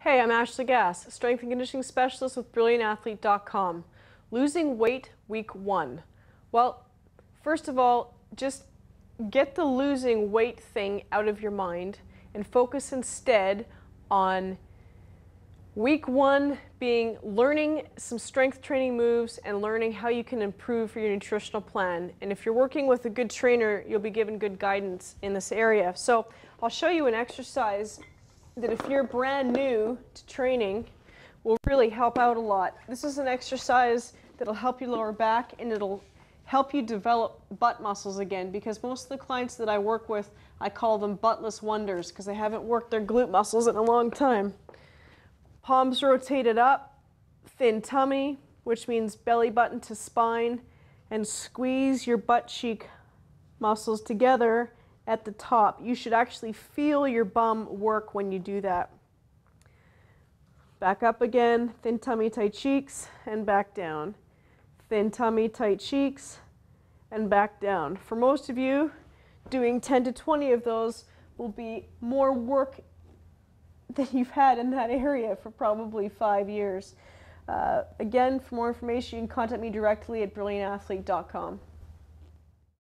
Hey, I'm Ashley Gass, strength and conditioning specialist with BrilliantAthlete.com. Losing weight week one. Well, first of all, just get the losing weight thing out of your mind and focus instead on week one being learning some strength training moves and learning how you can improve for your nutritional plan. And if you're working with a good trainer, you'll be given good guidance in this area. So I'll show you an exercise that if you're brand new to training will really help out a lot. This is an exercise that'll help you lower back and it'll help you develop butt muscles again because most of the clients that I work with, I call them buttless wonders because they haven't worked their glute muscles in a long time. Palms rotated up, thin tummy, which means belly button to spine, and squeeze your butt cheek muscles together at the top. You should actually feel your bum work when you do that. Back up again, thin tummy, tight cheeks, and back down. Thin tummy, tight cheeks, and back down. For most of you, doing 10 to 20 of those will be more work than you've had in that area for probably five years. Uh, again, for more information, you can contact me directly at brilliantathlete.com.